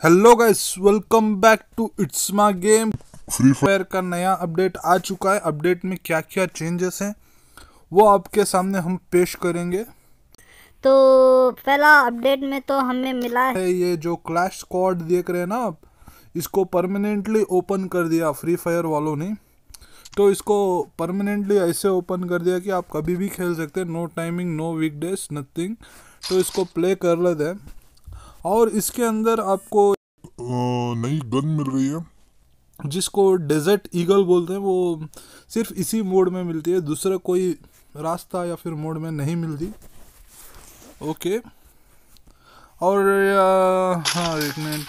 Hello guys welcome back to it's मा game free fire का नया अपडेट आ चुका है। अपडेट में क्या क्या चेंजेस हैं वो आपके सामने हम पेश करेंगे। तो पहला अपडेट में तो हमें मिला है। है ये जो क्लैश स्क्वाड देख रहे हैं ना आप इसको परमानेंटली ओपन कर दिया फ्री फायर वालों ने। तो इसको परमानेंटली ऐसे ओपन कर दिया कि आप कभी भी खेल सकते हैं। No timing no weekdays nothing तो इसको प्ले कर लेते हैं। और इसके अंदर आपको नई गन मिल रही है। जिसको डेजर्ट ईगल बोलते हैं वो सिर्फ़ इसी मोड में मिलती है। दूसरा कोई रास्ता या फिर मोड में नहीं मिलती। ओके और हाँ एक मिनट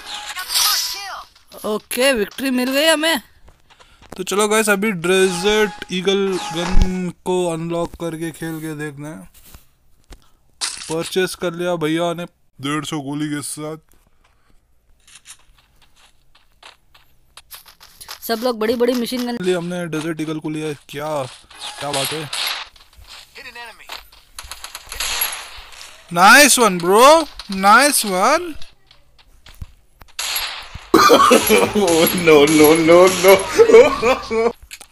ओके विक्ट्री मिल गई हमें। तो चलो गैस अभी डेजर्ट ईगल गन को अनलॉक करके खेल के देखना है। परचेस कर लिया भैया ने डेढ़ सौ गोली के साथ। सब लोग बड़ी बड़ी मशीन गन लिए हमने डेजर्ट ईगल को लिया क्या क्या बात है? Nice one bro nice one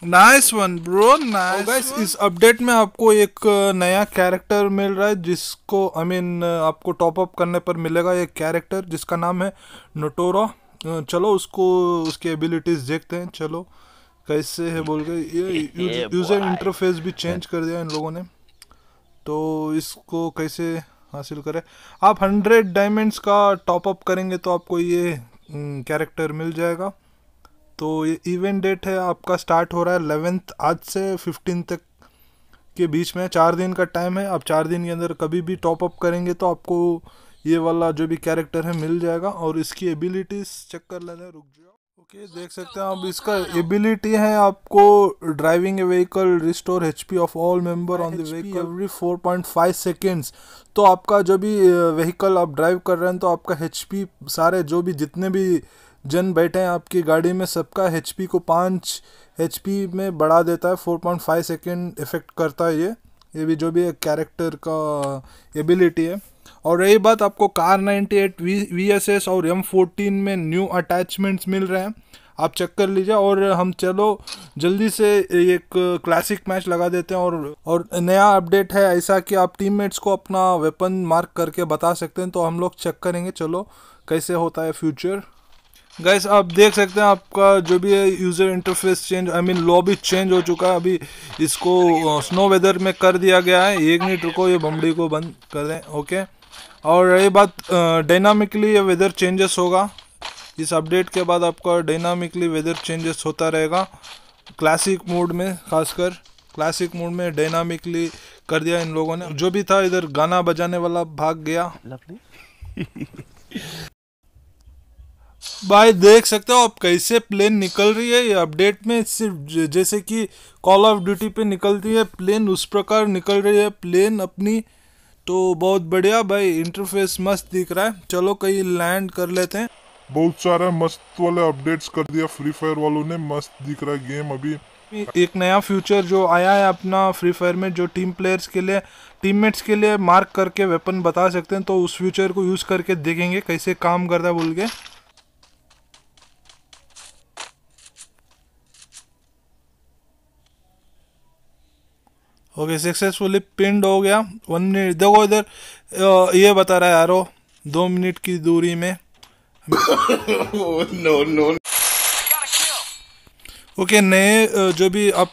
nice one bro nice guys इस अपडेट में आपको एक नया कैरेक्टर मिल रहा है जिसको आई I मीन mean, आपको टॉप अप करने पर मिलेगा एक कैरेक्टर जिसका नाम है नोटोरा चलो उसको उसकी एबिलिटीज देखते हैं। चलो कैसे है बोल के ये यूज़र इंटरफेस भी चेंज कर दिया इन लोगों ने। तो इसको कैसे हासिल करें? आप हंड्रेड डायमंड्स का टॉप अप करेंगे तो आपको ये कैरेक्टर मिल जाएगा। तो ये इवेंट डेट है आपका स्टार्ट हो रहा है लेवेंथ आज से फिफ्टीन तक के बीच में चार दिन का टाइम है। आप चार दिन के अंदर कभी भी टॉप अप करेंगे तो आपको ये वाला जो भी कैरेक्टर है मिल जाएगा और इसकी एबिलिटीज चेक कर हैं रुक जाओ। ओके देख सकते हैं आप इसका एबिलिटी है आपको driving a vehicle restore HP of all member on the vehicle every 4.5 seconds तो आपका जो भी व्हीकल आप ड्राइव कर रहे हैं तो आपका एचपी सारे जो भी जितने भी जन बैठे हैं आपकी गाड़ी में, सबका एचपी को पाँच एच में बढ़ा देता है 4.5 सेकेंड इफ़ेक्ट करता है ये। ये भी जो भी एक कैरेक्टर का एबिलिटी है। और रही बात आपको car 98 V V S S और एम फोर्टीन में न्यू अटैचमेंट्स मिल रहे हैं। आप चेक कर लीजिए और हम चलो, जल्दी से एक क्लासिक मैच लगा देते हैं और और नया अपडेट है ऐसा कि आप टीममेट्स को अपना वेपन मार्क करके बता सकते हैं तो हम लोग चेक करेंगे, चलो, कैसे होता है फ्यूचर गाइस आप देख सकते हैं आपका जो भी है user interface change I mean lobby change हो चुका है। अभी इसको स्नो वेदर में कर दिया गया है। एक मिनट रुको, ये बम्बड़ी को बंद कर दें ओके और रही बात डायनामिकली ये वेदर चेंजेस होगा। इस अपडेट के बाद आपका डायनामिकली वेदर चेंजेस होता रहेगा। क्लासिक मोड में, खासकर क्लासिक मोड में डायनामिकली कर दिया इन लोगों ने। जो भी था, इधर गाना बजाने वाला भाग गया। भाई देख सकते हो आप कैसे प्लेन निकल रही है ये अपडेट में सिर्फ़ जैसे कि कॉल ऑफ़ ड्यूटी पे निकलती है प्लेन उस प्रकार निकल रही है प्लेन अपनी। तो बहुत बढ़िया भाई इंटरफेस मस्त दिख रहा है। चलो कहीं लैंड कर लेते हैं। बहुत सारा मस्त वाले अपडेट्स कर दिया फ्री फायर वालों ने मस्त दिख रहा है गेम अभी। एक नया फ्यूचर जो आया है अपना फ्री फायर में जो टीम प्लेयर्स के लिए टीममेट्स के लिए मार्क करके वेपन बता सकते हैं। तो उस फ्यूचर को यूज़ करके देखेंगे कैसे काम करता है बोल के। ओके सक्सेसफुली पिंड हो गया। वन मिनट देखो इधर ये बता रहा है यारो दो मिनट की दूरी में। नो नो ओके नए जो भी आप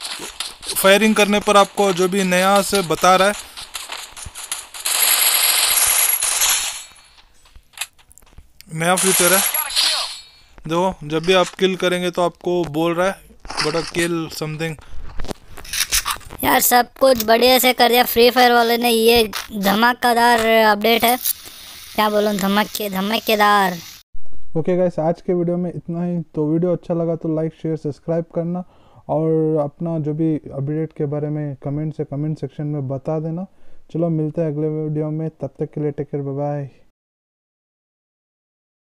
फायरिंग करने पर आपको जो भी नया से बता रहा है। नया फ्यूचर है। देखो जब भी आप किल करेंगे तो आपको बोल रहा है बड़ा किल समथिंग यार सब कुछ बढ़िया से कर दिया। फ्री फायर वाले ने ये धमाकेदार अपडेट है। क्या बोलूँ, धमाके, धमाकेदार। ओके गाइस आज के वीडियो में इतना ही। तो वीडियो अच्छा लगा तो लाइक शेयर सब्सक्राइब करना। और अपना जो भी अपडेट के बारे में कमेंट से कमेंट सेक्शन में बता देना। चलो मिलते हैं अगले वीडियो में। तब तक के लिए टेक केयर बाय